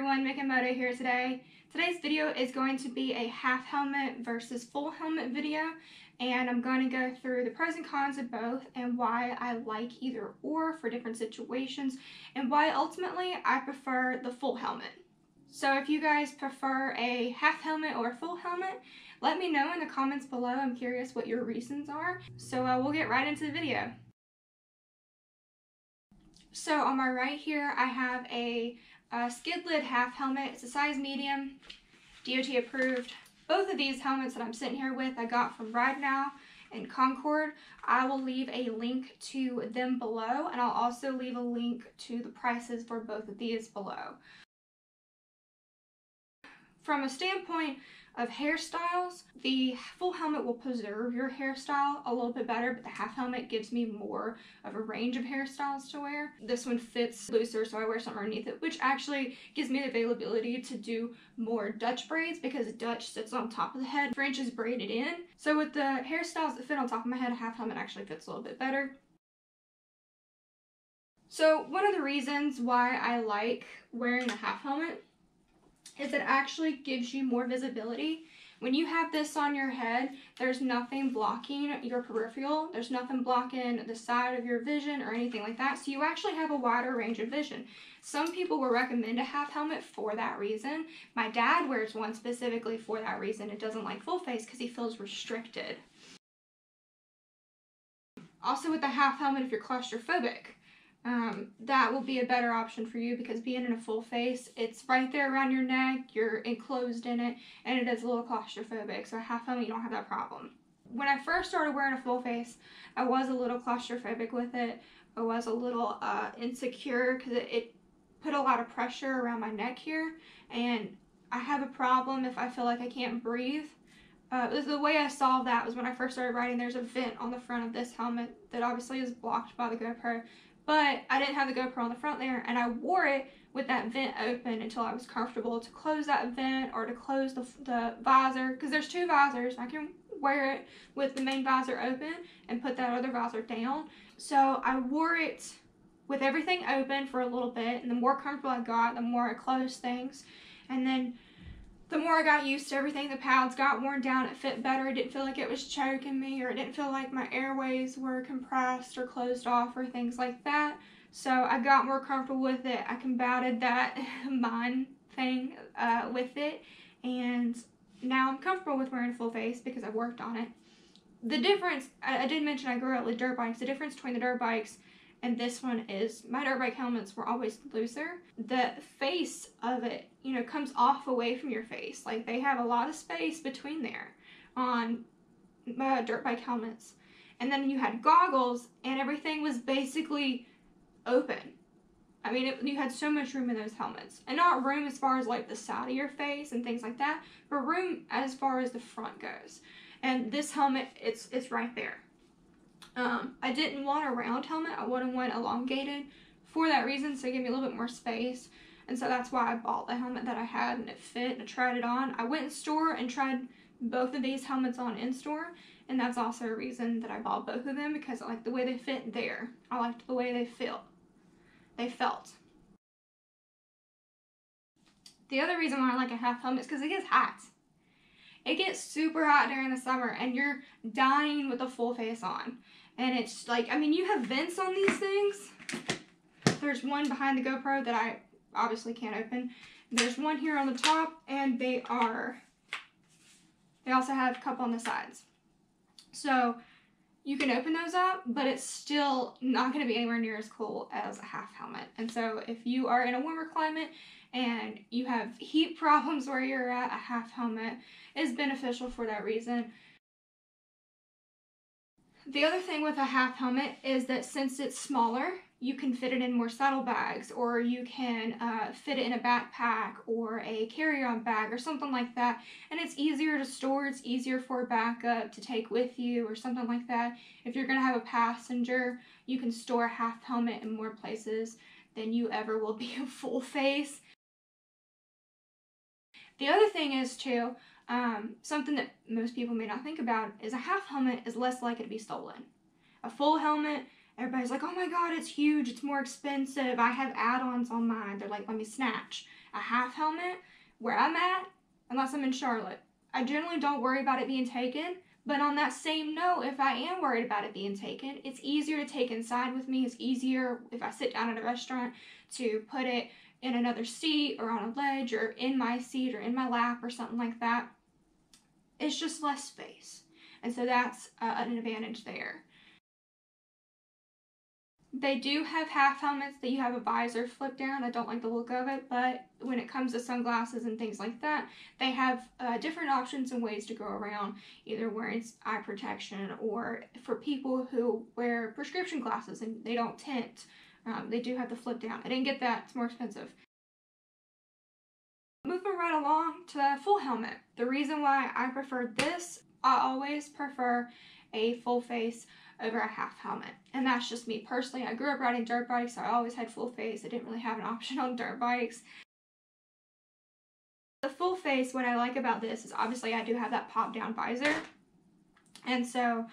everyone, MikNMoto here today. Today's video is going to be a half helmet versus full helmet video and I'm going to go through the pros and cons of both and why I like either or for different situations and why ultimately I prefer the full helmet. So if you guys prefer a half helmet or full helmet, let me know in the comments below. I'm curious what your reasons are. So uh, we'll get right into the video. So on my right here, I have a, a SkidLid half helmet. It's a size medium, DOT approved. Both of these helmets that I'm sitting here with, I got from RideNow and Concord. I will leave a link to them below, and I'll also leave a link to the prices for both of these below. From a standpoint of hairstyles, the full helmet will preserve your hairstyle a little bit better, but the half helmet gives me more of a range of hairstyles to wear. This one fits looser, so I wear something underneath it, which actually gives me the availability to do more Dutch braids because Dutch sits on top of the head, French is braided in. So with the hairstyles that fit on top of my head, a half helmet actually fits a little bit better. So one of the reasons why I like wearing a half helmet is it actually gives you more visibility. When you have this on your head, there's nothing blocking your peripheral. There's nothing blocking the side of your vision or anything like that. So you actually have a wider range of vision. Some people will recommend a half helmet for that reason. My dad wears one specifically for that reason. It doesn't like full face because he feels restricted. Also with the half helmet, if you're claustrophobic, um, that will be a better option for you because being in a full face, it's right there around your neck, you're enclosed in it, and it is a little claustrophobic. So half helmet, you don't have that problem. When I first started wearing a full face, I was a little claustrophobic with it. I was a little uh, insecure because it, it put a lot of pressure around my neck here, and I have a problem if I feel like I can't breathe. Uh, the way I solved that was when I first started riding, there's a vent on the front of this helmet that obviously is blocked by the GoPro. But I didn't have the GoPro on the front there and I wore it with that vent open until I was comfortable to close that vent or to close the, the visor because there's two visors. I can wear it with the main visor open and put that other visor down. So I wore it with everything open for a little bit and the more comfortable I got, the more I closed things. And then the more I got used to everything, the pads got worn down, it fit better, it didn't feel like it was choking me, or it didn't feel like my airways were compressed or closed off or things like that. So I got more comfortable with it. I combated that mind thing uh, with it, and now I'm comfortable with wearing a full face because I've worked on it. The difference, I, I did mention I grew up with dirt bikes, the difference between the dirt bikes and this one is my dirt bike helmets were always looser. The face of it, you know, comes off away from your face. Like they have a lot of space between there on uh, dirt bike helmets. And then you had goggles and everything was basically open. I mean, it, you had so much room in those helmets. And not room as far as like the side of your face and things like that, but room as far as the front goes. And this helmet, it's it's right there. Um, I didn't want a round helmet. I wanted one elongated for that reason, so it gave me a little bit more space. And so that's why I bought the helmet that I had and it fit and I tried it on. I went in store and tried both of these helmets on in store and that's also a reason that I bought both of them because I like the way they fit there. I liked the way they felt. They felt. The other reason why I like a half helmet is because it gets hot. It gets super hot during the summer and you're dying with a full face on. And it's like, I mean, you have vents on these things. There's one behind the GoPro that I obviously can't open. There's one here on the top and they are, they also have a couple on the sides. So you can open those up, but it's still not going to be anywhere near as cool as a half helmet. And so if you are in a warmer climate and you have heat problems where you're at, a half helmet is beneficial for that reason. The other thing with a half helmet is that since it's smaller, you can fit it in more saddlebags or you can uh, fit it in a backpack or a carry-on bag or something like that and it's easier to store it's easier for backup to take with you or something like that if you're going to have a passenger you can store a half helmet in more places than you ever will be a full face the other thing is too um, something that most people may not think about is a half helmet is less likely to be stolen a full helmet everybody's like, oh my god, it's huge, it's more expensive. I have add ons on mine. They're like, let me snatch a half helmet where I'm at, unless I'm in Charlotte. I generally don't worry about it being taken. But on that same note, if I am worried about it being taken, it's easier to take inside with me. It's easier if I sit down at a restaurant to put it in another seat or on a ledge or in my seat or in my lap or something like that. It's just less space. And so that's uh, an advantage there. They do have half helmets that you have a visor flip down. I don't like the look of it, but when it comes to sunglasses and things like that, they have uh, different options and ways to go around either wearing eye protection or for people who wear prescription glasses and they don't tint. Um, they do have the flip down. I didn't get that, it's more expensive. Moving right along to the full helmet. The reason why I prefer this, I always prefer a full face over a half helmet. And that's just me personally. I grew up riding dirt bikes, so I always had full face. I didn't really have an option on dirt bikes. The full face, what I like about this is obviously I do have that pop down visor. And so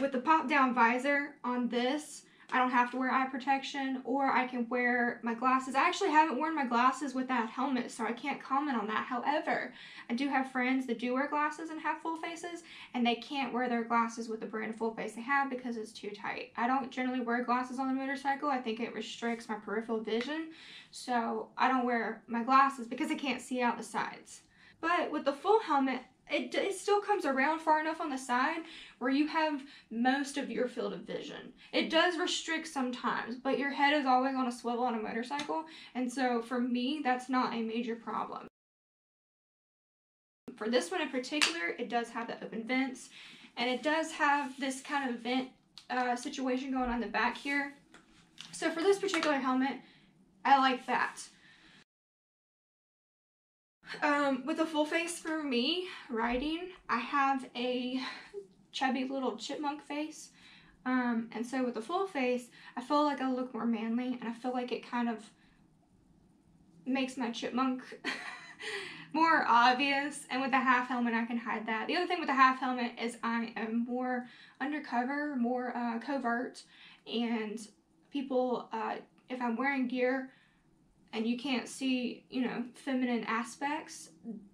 with the pop down visor on this, I don't have to wear eye protection or I can wear my glasses. I actually haven't worn my glasses with that helmet, so I can't comment on that. However, I do have friends that do wear glasses and have full faces, and they can't wear their glasses with the brand of full face they have because it's too tight. I don't generally wear glasses on the motorcycle. I think it restricts my peripheral vision, so I don't wear my glasses because I can't see out the sides. But with the full helmet, it, it still comes around far enough on the side where you have most of your field of vision. It does restrict sometimes, but your head is always on a swivel on a motorcycle, and so for me, that's not a major problem. For this one in particular, it does have the open vents, and it does have this kind of vent uh, situation going on the back here. So for this particular helmet, I like that. Um, with a full face for me, riding, I have a chubby little chipmunk face. Um, and so with a full face, I feel like I look more manly and I feel like it kind of makes my chipmunk more obvious. And with the half helmet, I can hide that. The other thing with the half helmet is I am more undercover, more uh, covert, and people, uh, if I'm wearing gear, and you can't see, you know, feminine aspects,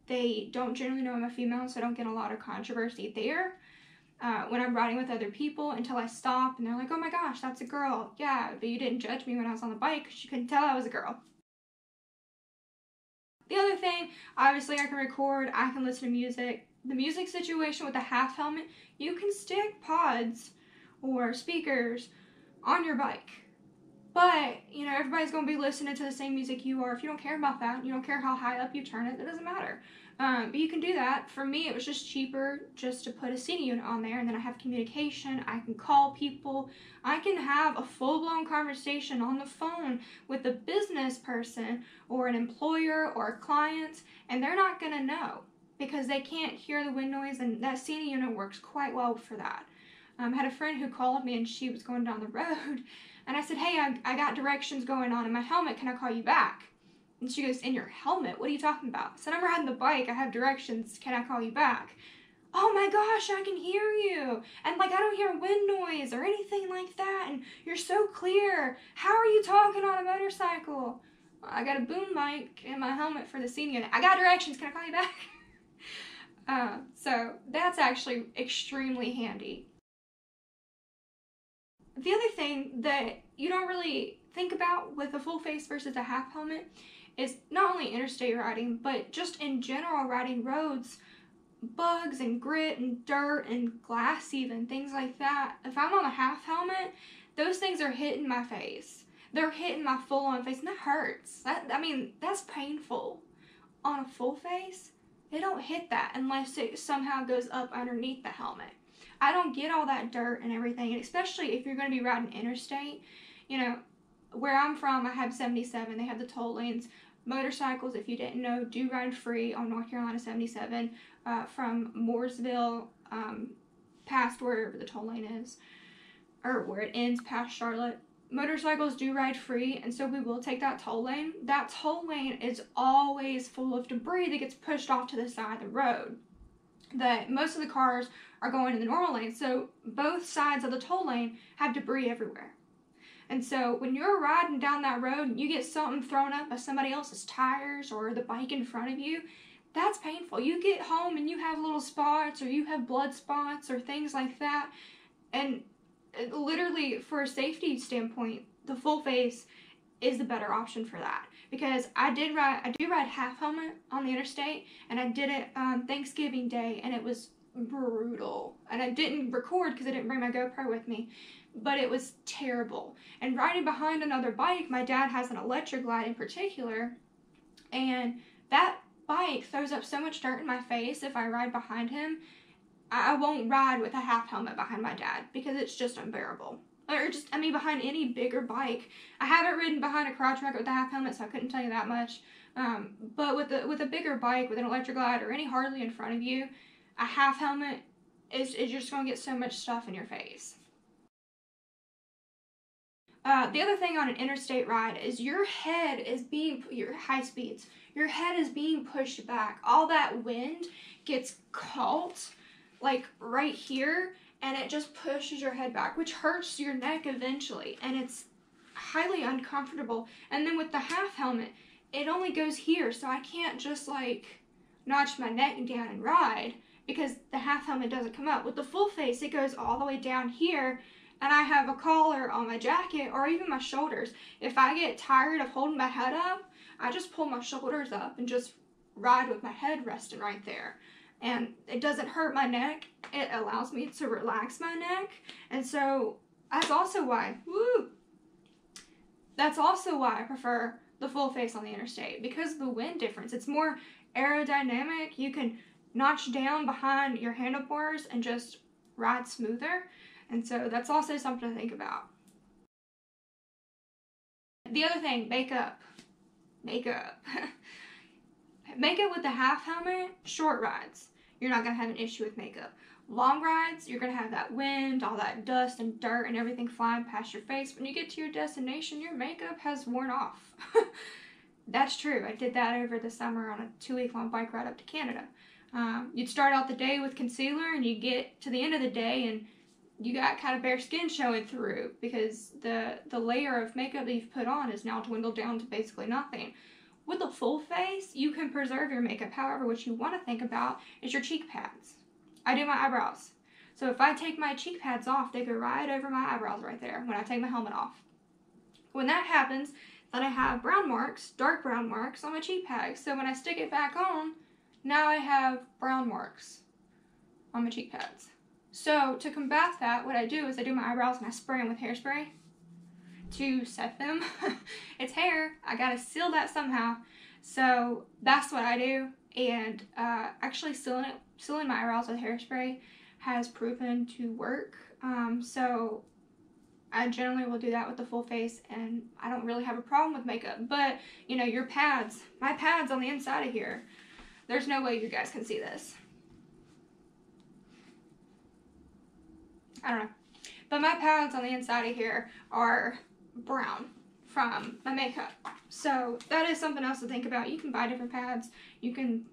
they don't generally know I'm a female, so I don't get a lot of controversy there. Uh, when I'm riding with other people until I stop and they're like, oh my gosh, that's a girl. Yeah, but you didn't judge me when I was on the bike because you couldn't tell I was a girl. The other thing, obviously, I can record, I can listen to music. The music situation with the half helmet, you can stick pods or speakers on your bike but, you know, everybody's going to be listening to the same music you are. If you don't care about that, you don't care how high up you turn it, it doesn't matter. Um, but you can do that. For me, it was just cheaper just to put a Sena unit on there, and then I have communication. I can call people. I can have a full blown conversation on the phone with a business person or an employer or a client, and they're not going to know because they can't hear the wind noise, and that Sena unit works quite well for that. Um, I had a friend who called me, and she was going down the road and I said, hey, I, I got directions going on in my helmet. Can I call you back? And she goes, in your helmet? What are you talking about? I said, I'm riding the bike. I have directions. Can I call you back? Oh my gosh, I can hear you. And like, I don't hear wind noise or anything like that. And you're so clear. How are you talking on a motorcycle? I got a boom mic in my helmet for the Sena unit. I got directions. Can I call you back? uh, so that's actually extremely handy the other thing that you don't really think about with a full face versus a half helmet is not only interstate riding, but just in general riding roads, bugs and grit and dirt and glass even, things like that. If I'm on a half helmet, those things are hitting my face. They're hitting my full on face and that hurts. That I mean, that's painful. On a full face, they don't hit that unless it somehow goes up underneath the helmet. I don't get all that dirt and everything, and especially if you're going to be riding interstate. You know, where I'm from, I have 77. They have the toll lanes. Motorcycles, if you didn't know, do ride free on North Carolina 77 uh, from Mooresville um, past wherever the toll lane is, or where it ends past Charlotte. Motorcycles do ride free, and so we will take that toll lane. That toll lane is always full of debris that gets pushed off to the side of the road. That most of the cars are going in the normal lane. So both sides of the toll lane have debris everywhere. And so when you're riding down that road and you get something thrown up by somebody else's tires or the bike in front of you, that's painful. You get home and you have little spots or you have blood spots or things like that. And literally, for a safety standpoint, the full face is the better option for that because I did ride I do ride half helmet on the interstate and I did it on Thanksgiving Day and it was brutal. And I didn't record because I didn't bring my GoPro with me but it was terrible. And riding behind another bike my dad has an Electra Glide in particular and that bike throws up so much dirt in my face if I ride behind him I won't ride with a half helmet behind my dad because it's just unbearable or just I mean behind any bigger bike. I haven't ridden behind a crotch rocket with a half helmet, so I couldn't tell you that much. Um, but with a with a bigger bike, with an Electra Glide or any Harley in front of you, a half helmet is is just gonna get so much stuff in your face. Uh, the other thing on an interstate ride is your head is being your high speeds. Your head is being pushed back. All that wind gets caught like right here and it just pushes your head back, which hurts your neck eventually, and it's highly uncomfortable. And then with the half helmet, it only goes here, so I can't just like notch my neck down and ride because the half helmet doesn't come up. With the full face, it goes all the way down here, and I have a collar on my jacket or even my shoulders. If I get tired of holding my head up, I just pull my shoulders up and just ride with my head resting right there and it doesn't hurt my neck. It allows me to relax my neck. And so that's also why, woo, that's also why I prefer the full face on the interstate because of the wind difference. It's more aerodynamic. You can notch down behind your handlebars and just ride smoother. And so that's also something to think about. The other thing, makeup. Makeup. Makeup with the half helmet, short rides. You're not going to have an issue with makeup. Long rides, you're going to have that wind, all that dust and dirt and everything flying past your face. When you get to your destination, your makeup has worn off. That's true. I did that over the summer on a two week long bike ride up to Canada. Um, you'd start out the day with concealer and you get to the end of the day and you got kind of bare skin showing through because the the layer of makeup that you've put on is now dwindled down to basically nothing. With a full face, you can preserve your makeup. However, what you want to think about is your cheek pads. I do my eyebrows. So if I take my cheek pads off, they go right over my eyebrows right there when I take my helmet off. When that happens, then I have brown marks, dark brown marks on my cheek pads. So when I stick it back on, now I have brown marks on my cheek pads. So to combat that, what I do is I do my eyebrows and I spray them with hairspray to set them. it's hair. I gotta seal that somehow. So that's what I do. And uh, actually sealing it, sealing my eyebrows with hairspray has proven to work. Um, so I generally will do that with the full face and I don't really have a problem with makeup. But, you know, your pads, my pads on the inside of here, there's no way you guys can see this. I don't know. But my pads on the inside of here are brown from my makeup. So that is something else to think about. You can buy different pads. You can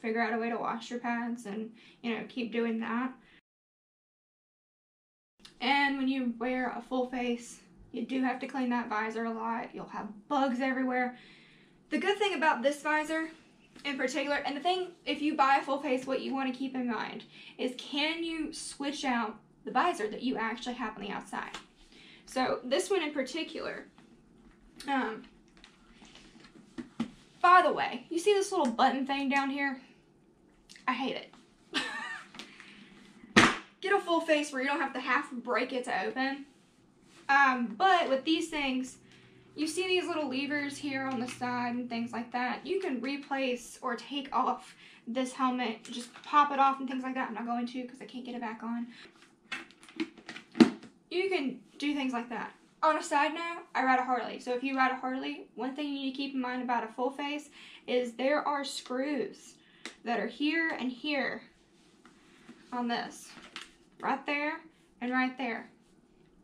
figure out a way to wash your pads and, you know, keep doing that. And when you wear a full face, you do have to clean that visor a lot. You'll have bugs everywhere. The good thing about this visor in particular, and the thing, if you buy a full face, what you want to keep in mind is can you switch out the visor that you actually have on the outside? So this one in particular, um, by the way, you see this little button thing down here? I hate it. Get a full face where you don't have to half break it to open. Um, but with these things, you see these little levers here on the side and things like that. You can replace or take off this helmet, just pop it off and things like that. I'm not going to because I can't get it back on. You can do things like that. On a side note, I ride a Harley. So if you ride a Harley, one thing you need to keep in mind about a full face is there are screws that are here and here on this. Right there and right there.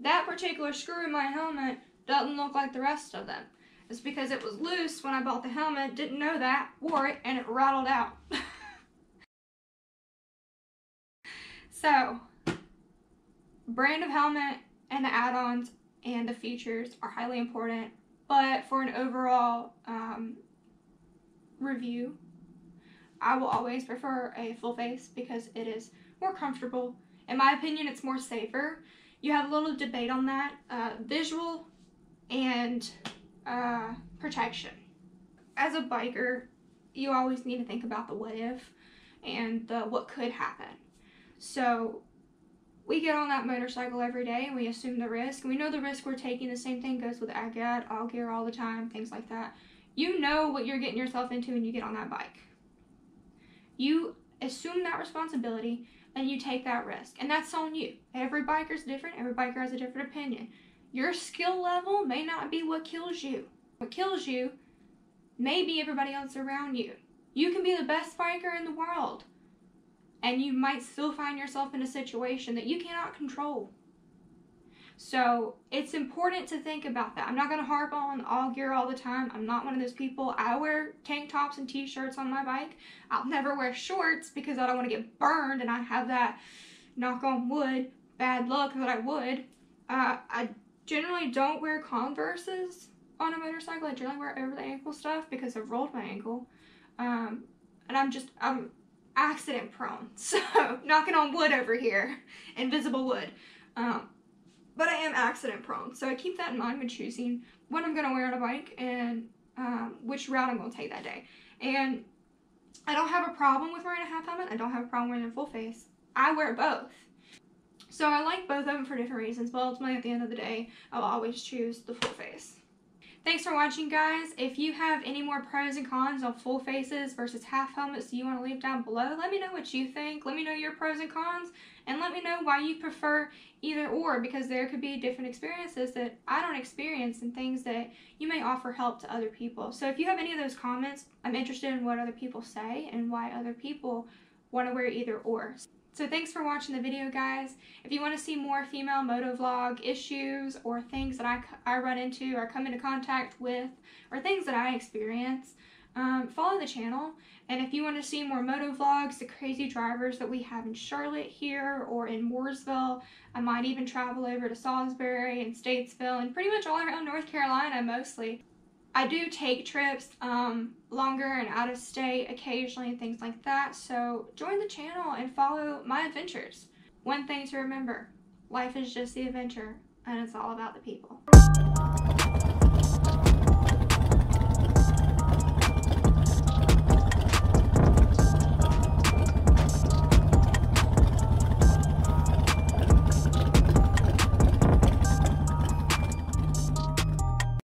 That particular screw in my helmet doesn't look like the rest of them. It's because it was loose when I bought the helmet, didn't know that, wore it, and it rattled out. So, brand of helmet and the add-ons and the features are highly important, but for an overall um, review, I will always prefer a full face because it is more comfortable. In my opinion, it's more safer. You have a little debate on that. Uh, visual and uh, protection. As a biker, you always need to think about the what if and the what could happen. So we get on that motorcycle every day and we assume the risk. We know the risk we're taking. The same thing goes with AGAT, all gear all the time, things like that. You know what you're getting yourself into when you get on that bike. You assume that responsibility and you take that risk. And that's on you. Every biker's different. Every biker has a different opinion. Your skill level may not be what kills you. What kills you may be everybody else around you. You can be the best biker in the world and you might still find yourself in a situation that you cannot control. So it's important to think about that. I'm not going to harp on all gear all the time. I'm not one of those people. I wear tank tops and t-shirts on my bike. I'll never wear shorts because I don't want to get burned and I have that, knock on wood, bad luck that I would. Uh, I generally don't wear Converses on a motorcycle. I generally wear over the ankle stuff because I've rolled my ankle. Um, and I'm just, I'm accident prone. So, knocking on wood over here, invisible wood. Um, but I am accident prone. So I keep that in mind when choosing what I'm going to wear on a bike and um, which route I'm going to take that day. And I don't have a problem with wearing a half helmet. I don't have a problem wearing a full face. I wear both. So I like both of them for different reasons, but ultimately at the end of the day, I'll always choose the full face. Thanks for watching, guys. If you have any more pros and cons on full faces versus half helmets you want to leave down below, let me know what you think. Let me know your pros and cons, and let me know why you prefer either or, because there could be different experiences that I don't experience and things that you may offer help to other people. So if you have any of those comments, I'm interested in what other people say and why other people want to wear either or. So thanks for watching the video, guys. If you want to see more female motovlog issues or things that I, I run into or come into contact with or things that I experience, um, follow the channel. And if you want to see more motovlogs, the crazy drivers that we have in Charlotte here or in Mooresville, I might even travel over to Salisbury and Statesville and pretty much all around North Carolina mostly. I do take trips um, longer and out of state occasionally and things like that. So join the channel and follow my adventures. One thing to remember, life is just the adventure and it's all about the people.